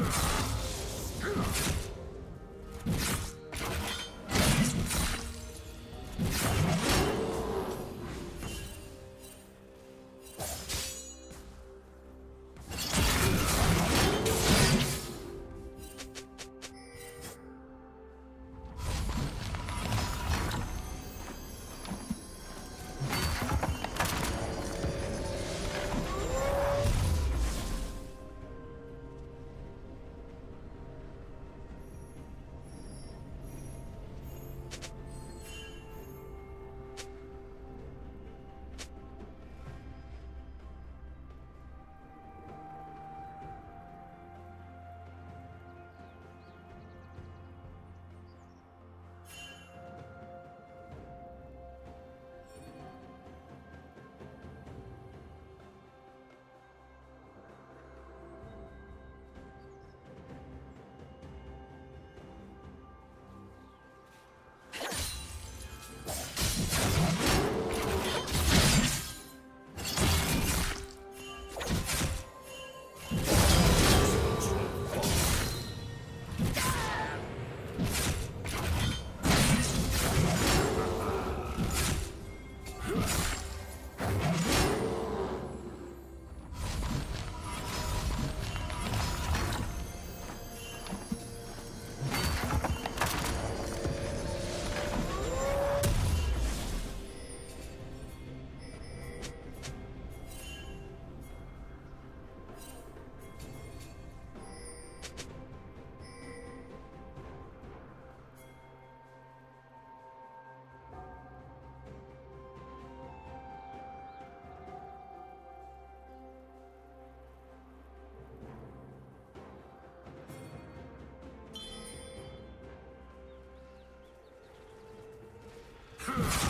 Ugh. Huh.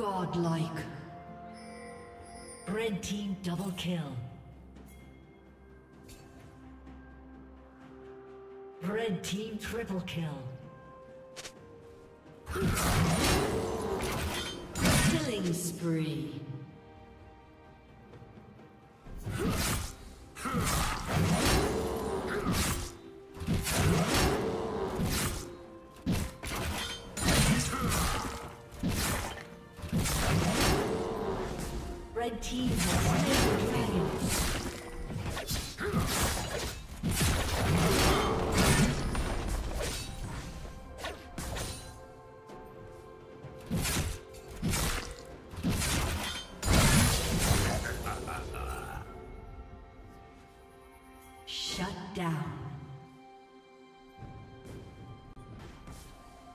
Godlike. Red team double kill. Red team triple kill. Killing spree.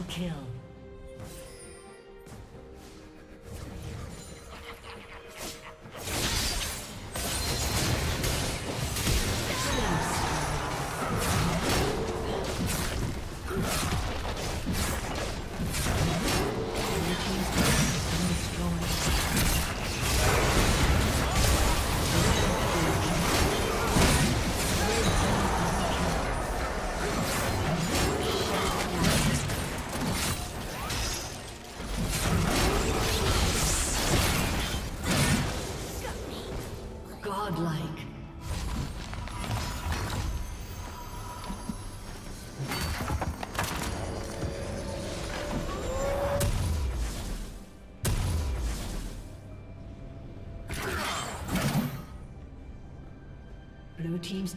Double kill.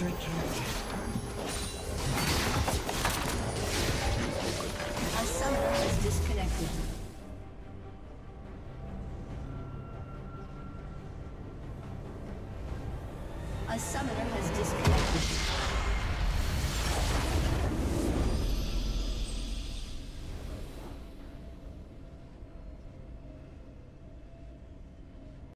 Under attack.